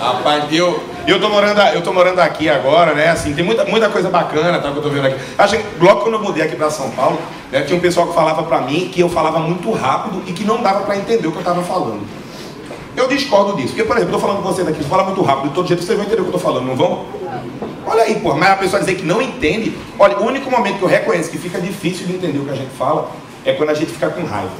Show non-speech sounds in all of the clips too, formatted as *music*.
Rapaz, eu, eu, tô morando, eu tô morando aqui agora, né? Assim, tem muita, muita coisa bacana tá, que eu tô vendo aqui. Acho que logo quando eu mudei aqui para São Paulo, né, tinha um pessoal que falava para mim que eu falava muito rápido e que não dava para entender o que eu estava falando. Eu discordo disso. Porque, por exemplo, eu tô falando com você daqui, você fala muito rápido, de todo jeito vocês vão entender o que eu tô falando, não vão? Olha aí, pô, mas a pessoa dizer que não entende. Olha, o único momento que eu reconheço que fica difícil de entender o que a gente fala é quando a gente fica com raiva.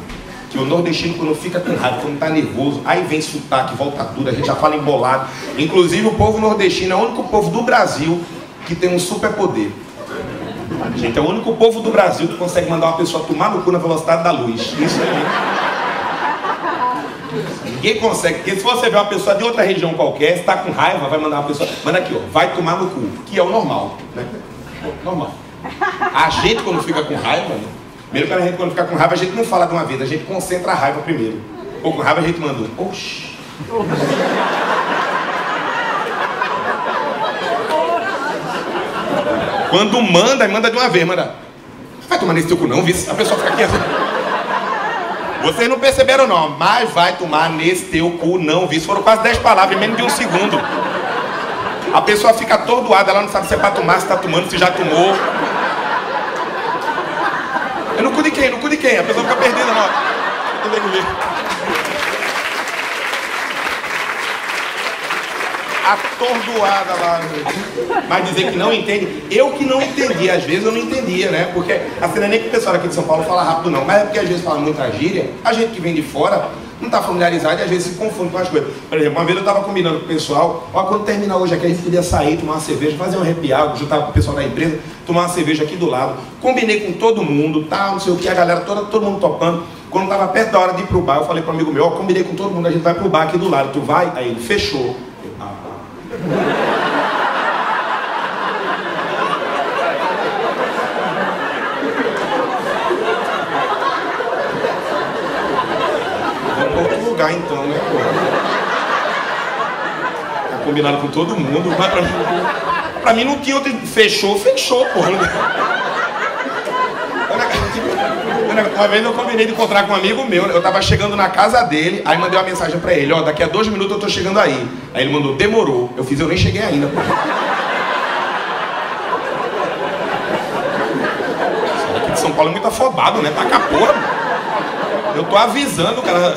Que o nordestino, quando fica com raiva, quando tá nervoso, aí vem sotaque, volta tudo, a gente já fala embolado. Inclusive, o povo nordestino é o único povo do Brasil que tem um superpoder. Gente, é o único povo do Brasil que consegue mandar uma pessoa tomar no cu na velocidade da luz. Isso aí. Ninguém consegue, porque se você ver uma pessoa de outra região qualquer, está com raiva, vai mandar uma pessoa, manda aqui, ó, vai tomar no cu, que é o normal, né? Normal. A gente quando fica com raiva, né? Primeiro que a gente quando fica com raiva, a gente não fala de uma vez, a gente concentra a raiva primeiro. Ou com raiva a gente manda, oxi. Quando manda, manda de uma vez, manda. Vai tomar nesse teu cu não, vice. A pessoa fica aqui assim. Vocês não perceberam não, mas vai tomar nesse teu cu não, vice. Foram quase 10 palavras em menos de um segundo. A pessoa fica atordoada, ela não sabe se é pra tomar, se tá tomando, se já tomou. É cu de quem? No cu de quem? A pessoa fica perdida, não. Tem que ver. Atordoada lá. Mas dizer que não entende. Eu que não entendi, às vezes eu não entendia, né? Porque a cena nem que o pessoal aqui de São Paulo fala rápido, não. Mas é porque às vezes fala muita gíria. A gente que vem de fora não está familiarizado e às vezes se confunde com as coisas. Por exemplo, uma vez eu estava combinando com o pessoal, ó, quando terminar hoje aqui, a gente podia sair, tomar uma cerveja, fazer um hour, juntar com o pessoal da empresa, tomar uma cerveja aqui do lado. Combinei com todo mundo, tal, não sei o que, a galera toda, todo mundo topando. Quando estava perto da hora de ir pro bar, eu falei para um amigo meu, ó, combinei com todo mundo, a gente vai pro bar aqui do lado, tu vai? Aí ele, fechou. Eu, ah, Vamos pra outro lugar então, né, pô? Tá combinado com todo mundo, mas pra mim, pra mim não tinha outro. Fechou, fechou, porra. Uma vez eu combinei de encontrar com um amigo meu, eu tava chegando na casa dele, aí mandei uma mensagem pra ele, ó, daqui a dois minutos eu tô chegando aí. Aí ele mandou, demorou. Eu fiz, eu nem cheguei ainda, de São Paulo é muito afobado, né? Tá com a porra. Eu tô avisando, cara.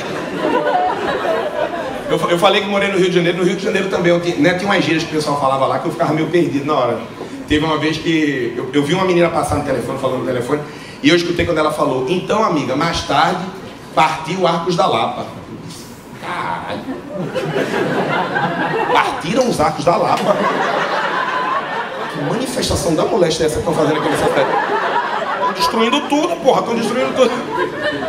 Eu, eu falei que morei no Rio de Janeiro, no Rio de Janeiro também, eu tinha, né, tinha umas gírias que o pessoal falava lá que eu ficava meio perdido na hora. Teve uma vez que eu, eu vi uma menina passar no telefone, falando no telefone, e eu escutei quando ela falou, então amiga, mais tarde partiu Arcos da Lapa. Caralho. Partiram os Arcos da Lapa. Que manifestação da moléstia é essa que estão fazendo aqui nessa festa? Destruindo tudo, porra, estão destruindo tudo.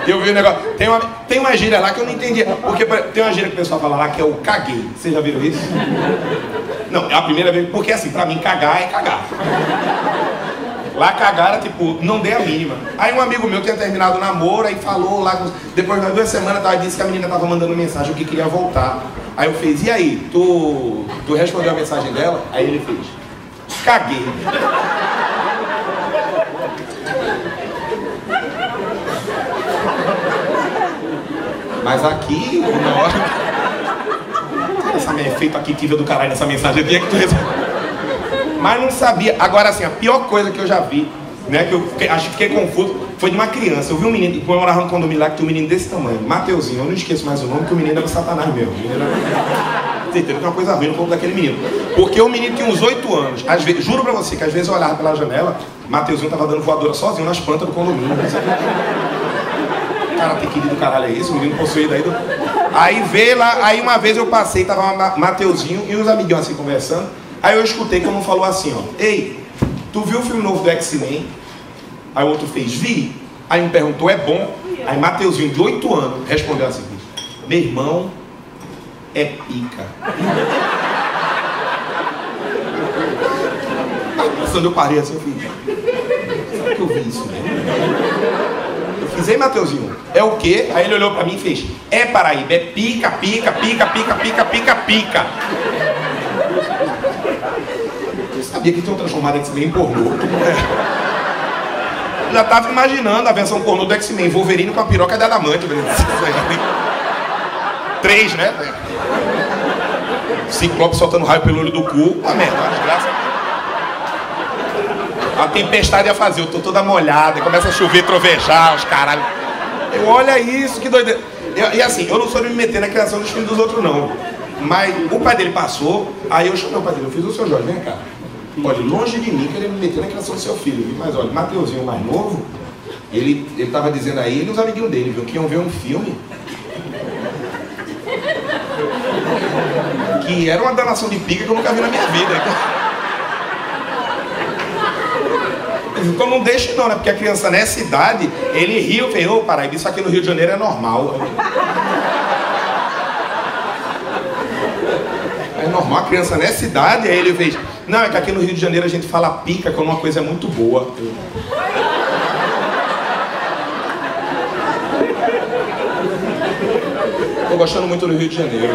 Eu vi o negócio. Tem uma, tem uma gíria lá que eu não entendi. Porque tem uma gíria que o pessoal fala lá que é o caguei. Vocês já viram isso? Não, é a primeira vez. Porque assim, pra mim, cagar é cagar. Lá cagaram, tipo, não dei a mínima. Aí um amigo meu tinha terminado o namoro, aí falou lá, depois de duas semanas, tava, disse que a menina tava mandando mensagem que queria voltar. Aí eu fiz, e aí, tu, tu respondeu a mensagem dela? Aí ele fez, caguei. Mas aqui, na hora. Essa minha efeito aqui tive do caralho nessa mensagem aqui é que tu mas não sabia. Agora, assim, a pior coisa que eu já vi, né, que eu fiquei, acho que fiquei confuso, foi de uma criança. Eu vi um menino, quando eu morava no condomínio lá, que tinha um menino desse tamanho, Mateuzinho, eu não esqueço mais o nome, que o menino era o Satanás mesmo. O menino era... Que uma coisa ruim no corpo daquele menino. Porque o menino tinha uns oito anos. Às vezes, juro pra você que às vezes eu olhava pela janela, Mateuzinho tava dando voadora sozinho nas plantas do condomínio. Caralho é isso? O menino possuído do... Aí veio lá, aí uma vez eu passei, tava Mateuzinho e os amiguinhos assim conversando. Aí eu escutei que um falou assim, ó, ei, tu viu o filme novo do X-Men? Aí o outro fez, vi. Aí me perguntou, é bom? Aí Mateuzinho, de 8 anos, respondeu assim, meu irmão é pica. *laughs* Passando eu parei assim, eu fiz, será que eu vi isso mesmo? Fiz, ei Mateuzinho, é o quê? Aí ele olhou pra mim e fez, é Paraíba, é pica, pica, pica, pica, pica, pica, pica. Eu sabia que tinha transformado X-Men em pornô. Eu já tava imaginando a versão pornô do X-Men, Wolverine com a piroca da Adamante. Três, né? Ciclope soltando raio pelo olho do cu. Uma merda, desgraça. A tempestade ia fazer, eu tô toda molhada, começa a chover, trovejar, os caralho. Eu, olha isso, que doideira. E, assim, eu não sou de me meter na criação dos filhos dos outros, não. Mas o pai dele passou, aí eu chamei o pai dele, eu fiz o seu Jorge, vem cá. Olha, longe de mim querer me meter na criação do seu filho, mas olha, Mateuzinho mais novo, ele estava dizendo aí, ele e os amiguinhos dele, viu, que iam ver um filme. Que era uma danação de pica que eu nunca vi na minha vida. Então não deixe não, né? Porque a criança nessa idade, ele riu, fez, ô Paraíba, isso aqui no Rio de Janeiro é normal. *laughs* É normal, a criança nessa idade, aí ele fez, não, é que aqui no Rio de Janeiro a gente fala pica quando uma coisa é muito boa. Tô gostando muito do Rio de Janeiro.